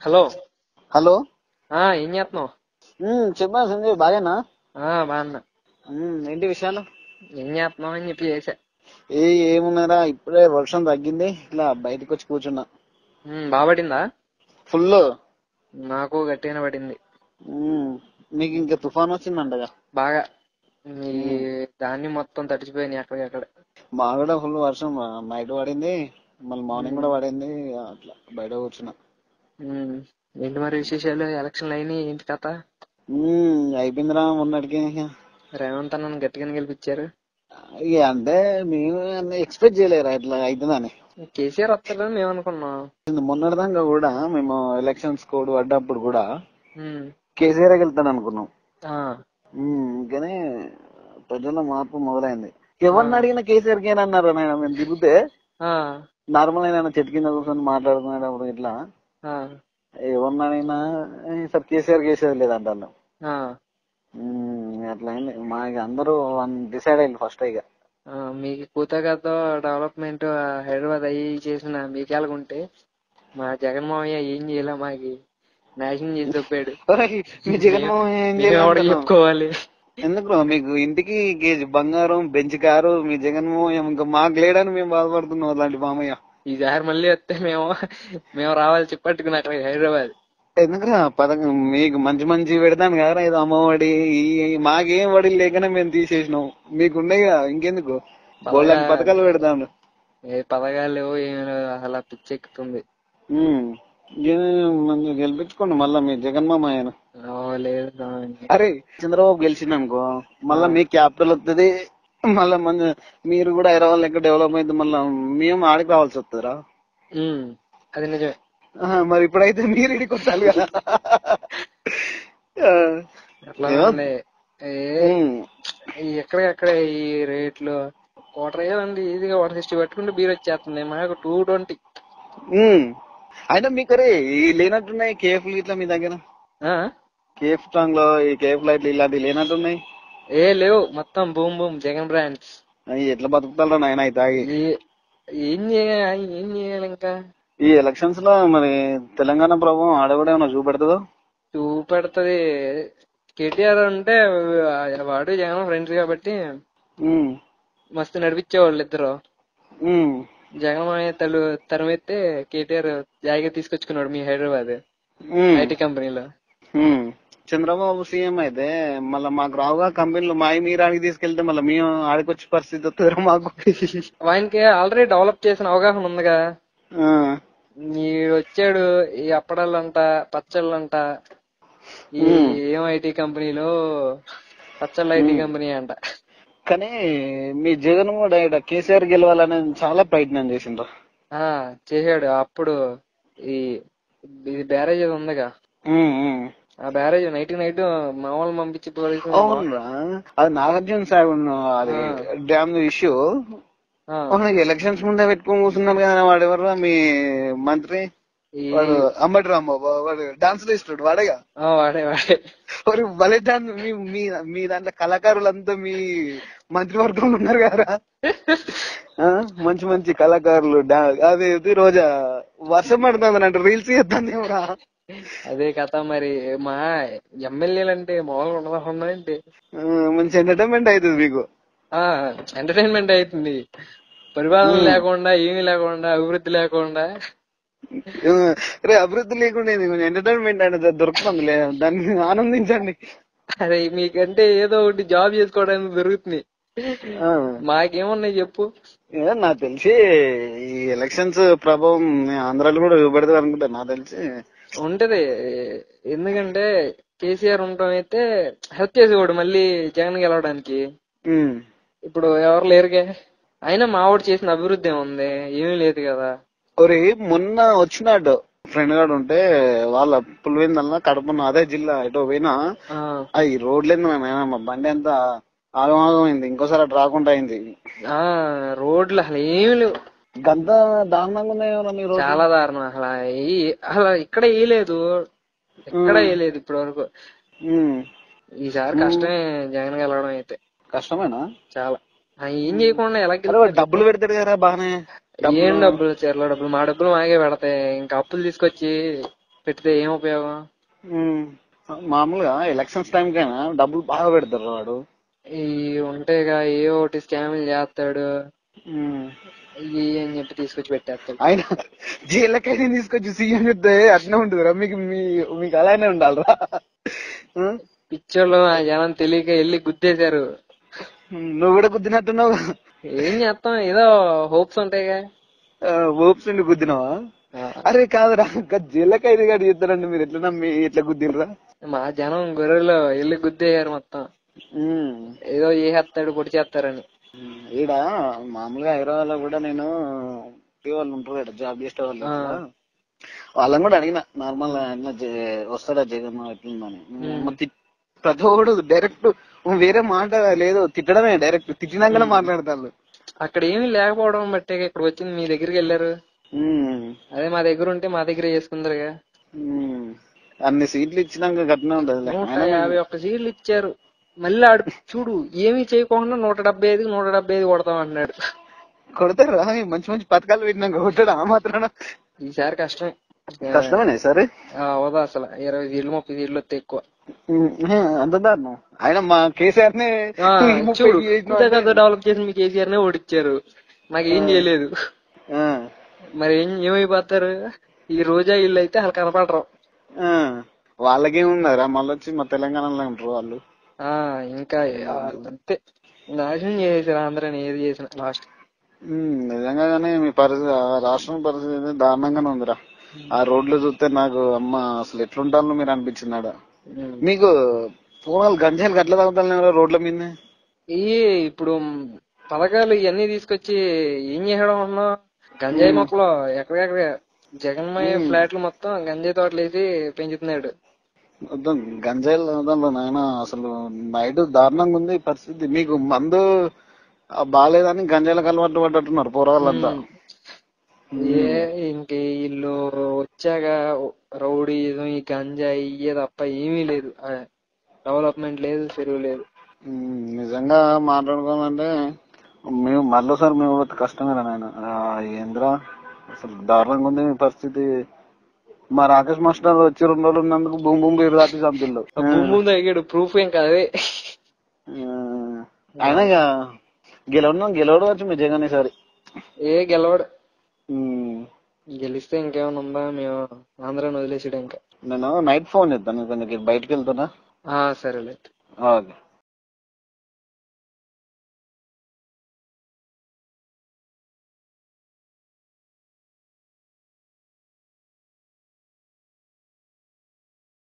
Hello. Hello. ఏం చేస్తున్నావు చెప్పా సంజయ్ బాగేనా? ఆ బాగున్నా. ఏంటి విషయాలు? ఏం చేస్తున్నావు అని చెప్పి చేసా. ఏ ఏమున్నారా ఇప్పుడే వర్షం తగ్గింది ఇట్లా బయటకు వచ్చి కూర్చున్నా బాగా పడిందా? ఫుల్. నాకు గట్టిగానే పడింది. మీకు ఇంకా తుఫాన్ వచ్చిందంటగా? బాగా. ఈ దాన్ని మొత్తం తడిచిపోయినాయి అక్కడికక్కడ. మా కూడా ఫుల్ వర్షం నైట్ పడింది మళ్ళీ మార్నింగ్ కూడా పడింది అట్లా బయట కూర్చున్నా. ఏంటి మరి విశేషాలు? ఎలక్షన్లు అయినాయి ఏంటి కథ? అయిపోయిందిరా మొన్నటికి. రేవంత్ అన్నను గట్టిగానే గెలిపించారు. అంటే మేము ఎక్స్పెక్ట్ చేయలేరా ఇట్లా అవుతుందని కేసీఆర్ వస్తాడని మేము అనుకున్నాం. మొన్నటిదాకా కూడా మేము ఎలక్షన్స్ కోడ్ పడ్డప్పుడు కూడా కేసీఆర్ వెళ్తాను అనుకున్నాం. కానీ ప్రజల్లో మార్పు మొదలైంది. ఎవరిని అడిగినా కేసీఆర్కి అన్నారు నాయన మేము దిగితే నార్మల్ అయినా చెట్టు కింద కూర్చొని మాట్లాడుకునేటప్పుడు ఇట్లా. ఆ, ఎవరిని అడిగినా "ఏ, సార్ కేసీఆర్ కేసీఆర్ ఆ, ఉమ్, అట్లా అయింది మా ఇక అందరూ డిసైడ్ అయింది ఫస్ట్ ఇక మీకు కూతగాతో డెవలప్మెంట్ హైదరాబాద్ అయ్యి చేసిన మీకు ఎలాగుంటే మా జగన్మోహన్ ఏం చేయలే మాకి నాశనం చేసి చెప్పాడు. మీ జగన్మోహన్ ఏం చేయాలంటున్నావు? చెప్పుకోవాలి. ఎందుకు మీకు ఇంటికి కేజీ బంగారం బెంచ్ కారు మీ జగన్మోహన్ ఇంకా మాకు లేడని మేము బాధపడుతున్నాం అలాంటి మామయ్య. ఈసారి మళ్ళీ వస్తే మేము మేము రావాలి చెప్పట్టుకుని అక్కడ హైదరాబాద్. ఎందుకురా? పథకం మీకు మంచి మంచి పెడతాను కదా ఇది అమ్మఒడి మాకేం వడి లేకనే మేము తీసేసినాం. మీకు ఉన్నాయి కదా ఇంకెందుకు? పథకాలు పెడతాను. ఏ పథకాలు లేవు ఏమీ లేవు అసలు పిచ్చెక్కుతుంది గెలిపించుకోండి మళ్ళా మీ జగన్మామయ్యను ఓ, లేదు. అరే చంద్రబాబు గెలిచింది అనుకో మళ్ళా మీ క్యాపిటల్ వస్తుంది మళ్ళా మంచి మీరు కూడా హైదరాబాద్ లెక్క డెవలప్ అయితే మళ్ళా మేము ఆడికి రావాల్సి వస్తుందిరా. ఉమ్, అది నిజమే. మరి ఇప్పుడైతే మీరు ఇడికి కొట్టాలి కదా. ఉమ్. ఈ రేట్లు వాటర్ ఏదండి ఈజీగా వాటర్ సిక్స్టీ పెట్టుకుంటే బీర్ వచ్చేస్తుంది మాకు టూ ట్వంటీ. అయినా మీకు లేనట్టున్నాయి కేఫ్ ఇట్లా మీ దగ్గర? కేఫ్ స్ట్రాంగ్లో ఈ కేఫ్ లైట్లు ఇలాంటివి లేనట్టున్నాయి? ఏ లేవు మొత్తం బూమ్ బూమ్ జగన్ బ్రాండ్స్ ఎట్లా బతుకుతారా నాయన అయి తాగి ఏ- చేయాలి ఏం చేయాలి ఇంకా ఈ ఎలక్షన్స్లో మరి తెలంగాణ ప్రభుత్వం ఆడ కూడా ఏమైనా చూపెడుతుందో చూపెడుతుంది కేటీఆర్ అంటే వాడు జగన్ ఫ్రెండ్స్ కాబట్టి. మస్తు నడిపించేవాళ్ళు ఇద్దరు. జగన్ తలు తరమైతే కేటీఆర్ జాయిగా తీసుకొచ్చుకున్నాడు మీ హైదరాబాద్. ఐటీ కంపెనీలో. చంద్రబాబు సీఎం అయితే మళ్ళీ మాకు రావుగా కంపెనీలు మాయి మీరు ఆడికి తీసుకెళ్తే మళ్ళీ మేము ఆడికొచ్చే పరిస్థితి వస్తుందిరా మాకు. ఆయనకి ఆల్రెడీ డెవలప్ చేసిన అవగాహన ఉందిగా. ఈ వచ్చాడు ఈ అప్పడాలంట పచ్చళ్ళంట ఈ ఏం ఐటీ కంపెనీలో పచ్చళ్ళ ఐటీ కంపెనీ అంట. కానీ మీ జగన్ కూడా ఈడ కేసీఆర్ గెలవాలని చాలా ప్రయత్నం చేసిండ్రు. ఆ చేశాడు. అప్పుడు ఈ ఇది బ్యారేజ్ ఉందిగా. ఆ బ్యారేజ్ నైట్ నైట్ మామూలు పంపించి అవునరా. అది నాగార్జున సాగర్ అది డ్యామ్ ఇష్యూ. ఎలక్షన్స్ ముందే పెట్టుకొని కూర్చున్నారు కదా వాడు ఎవరు మీ మంత్రి? వాడు అంబటి రాంబాబు వాడు డాన్స్ ఇస్తాడు వాడేగా? వాడే వాడే. మరి భలే డాన్స్ మీ మీ మీ దాంట్లో కళాకారులంతా మీ మంత్రివర్గంలో ఉన్నారు కదా మంచి మంచి కళాకారులు అదే రోజా వర్షం పడుతుంది అంటే రీల్స్ చేస్తాను ఏమరా అదే కథ మరి. మా ఎమ్మెల్యేలు అంటే మామూలుగా ఉండదా ఏంటి? మంచి ఎంటర్టైన్మెంట్ అవుతుంది మీకు. ఆ ఎంటర్టైన్మెంట్ అవుతుంది పరిపాలన లేకుండా ఏమీ లేకుండా అభివృద్ధి లేకుండా. రే అభివృద్ధి లేకుండా కొంచెం ఎంటర్టైన్మెంట్ అనేది దొరుకుతుంది దాన్ని ఆనందించండి. అదే మీకంటే ఏదో ఒకటి జాబ్ చేసుకోవడానికి దొరుకుతుంది. మాకేమున్నాయి చెప్పు? నాకు తెలిసి ఈ ఎలక్షన్స్ ప్రభావం ఆంధ్రాలో కూడా చూపెడతారు అనుకుంటా నాకు తెలిసి. ఉంటది. ఎందుకంటే కేసీఆర్ ఉండటం అయితే హెల్ప్ చేసేవాడు మళ్ళీ జగన్ గెలవడానికి. ఇప్పుడు ఎవరు లేరుగా? అయినా మావాడు చేసిన అభివృద్ధి ఏముంది? ఏమీ లేదు కదా. ఒరే మొన్న వచ్చినాడు ఫ్రెండ్ గాడు ఉంటే వాళ్ళ పులివెందల్లా కడపన అదే జిల్లా ఎటో పోయినా అది రోడ్లేదు మా బండి అంతా ఆగమాగం అయింది ఇంకోసారి అటు రాకుండా అయింది. ఆ రోడ్లు అసలు ఏమీ లేవు. గంత దారుణంగా ఉన్నాయో చాలా దారుణం అసలు. అసలు ఇక్కడ వేయలేదు. ఎక్కడ వేయలేదు ఇప్పటి వరకు. ఈసారి కష్టమే జగన్ గెలవడం అయితే. కష్టమేనా? చాలా. ఏం చేయకుండా ఎలా డబ్బులు పెడతాడు కదా బాగానే. ఏం డబ్బులు? చీరలో డబ్బులు. మా డబ్బులు మాగే పెడతాయి. ఇంకా అప్పులు తీసుకొచ్చి పెడితే ఏం ఉపయోగం. మామూలుగా ఎలక్షన్స్ టైం కైనా డబ్బులు బాగా పెడతారు వాడు. ఈ ఉంటాయిగా ఏ ఒకటి స్కామ్లు చేస్తాడు. ఇవి అని చెప్పి తీసుకొచ్చి పెట్టేస్తాడు. ఆయన జైలకైనా తీసుకొచ్చి సీఎం చెప్తే అట్నే ఉంటుందిరా మీకు మీ మీకు అలానే ఉండాలిరా. పిక్చర్లో ఆ జనం తెలియక వెళ్ళి గుద్దేశారు. నువ్వు కూడా గుద్దినట్టున్నావు. ఏం చేస్తాం? ఏదో హోప్స్ ఉంటాయిగా. ఓప్స్ నుండి గుద్దినావా? అరే కాదురా ఇంకా జైలకైనా గారు చెప్తారండి మీరు ఎట్లా నమ్మి ఎట్లా గుద్దినరా మా జనం గొర్రెలు వెళ్ళి గుద్దేశారు మొత్తం. ఏదో చేసేస్తాడు పొడి చేస్తారని. ఈడ మామూలుగా హైదరాబాద్లో కూడా నేను వాళ్ళు ఉంటారు కదా జాబ్ చేసే వాళ్ళు. వాళ్ళని కూడా అడిగిన నార్మల్ ఆయన వస్తాడా జగన్ ఎట్లుందని. తి- ప్రతి ఒక్కడు డైరెక్ట్ వేరే మాట లేదు తిట్టడమే డైరెక్ట్ తిట్టినాకనే మాట్లాడతారు అక్కడ ఏమీ లేకపోవడం బట్టే ఇక్కడ వచ్చింది మీ దగ్గరికి వెళ్ళారు. అదే మా దగ్గర ఉంటే మా దగ్గర చేసుకుందరుగా. అన్ని సీట్లు ఇచ్చినాక గట్టినే ఉంటది యాభై ఒక్క సీట్లు ఇచ్చారు. మళ్ళీ ఆడు చూడు ఏమీ చేయకుండా నూట డెబ్బై ఐదు నూట డెబ్బై ఐదు కొడతాం అన్నాడు కొడతారు రా మంచి మంచి పథకాలు పెట్టినాక కొట్టాడు ఆ మాత్రాన ఈసారి కష్టమే. కష్టమేనే సరే అవదా అసలు ఇరవై సీట్లు ముప్పై సీట్లు వస్తే ఎక్కువ. అంత దారుణం. ఆయన మా కేసీఆర్ నే చూడు డెవలప్ చేసి మీ కేసీఆర్ నే ఓడిచ్చారు. నాకు ఏం చేయలేదు. మరి ఏం ఏమైపోతారు? ఈ రోజా ఇల్లు అయితే అసలు కనపడరు. వాళ్ళకేముందరా మళ్ళీ వచ్చి మా తెలంగాణలో ఉంటారు వాళ్ళు. ఆ ఇంకా అంతే. నాశనం చేసేసారు ఆంధ్రాని ఏది చేసిన లాస్ట్ నిజంగా కానీ మీ పరిస్థితి రాష్ట్రం పరిస్థితి దారుణంగానే ఉందిరా. ఆ రోడ్లు చూస్తే నాకు అమ్మ అసలు ఎట్లుంటాను మీరు అనిపించిందాడ మీకు పూనాలు గంజాయిలు గట్ల తాగుతాను రోడ్ల మీద ఈ ఇప్పుడు పథకాలు ఇవన్నీ తీసుకొచ్చి ఏం చేయడం అన్నా గంజాయి మొక్కలు ఎక్కడెక్కడ జగన్మయ్య ఫ్లాట్లు మొత్తం గంజాయి తోటలు వేసి పెంచుతున్నాడు. గంజాయిలు తాగుతాను నాయన అసలు నైట్ దారుణంగా ఉంది పరిస్థితి. మీకు మందు బాగాలేదని గంజాయిలకు అలవాటు పడ్డట్టున్నారు పోరాళ్ళంతా ఏ ఇంక వీళ్ళు వచ్చాక రౌడీ ఈ గంజాయి ఇయ్యే తప్ప ఏమీ లేదు. డెవలప్మెంట్ లేదు చెరువు లేదు. నిజంగా మాట్లాడుకోవాలంటే మేము మళ్ళీసారి మేము కష్టమే నాయన. ఏందిరా? అసలు దారుణంగా ఉంది మీ పరిస్థితి. మా రాకేష్ మాస్టర్ వచ్చి రెండు రోజులు ఉన్నందుకు భూమి భూమి పేరు దాటి చంపిల్లు భూమి తగ్గాడు ప్రూఫ్ ఏం కాదే. ఇక గెలవడం గెలవడం వచ్చి మీ జగన్ ఈసారి. ఏ గెలవడు. గెలిస్తే ఇంకేమైనా ఉందా? మేము ఆంధ్రాని వదిలేసాడు ఇంకా. నేను నైట్ ఫోన్ చేస్తాను కొంచెం బయటకు వెళ్తున్నా సరేలే ఓకే.